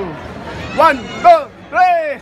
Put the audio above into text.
One, two, three.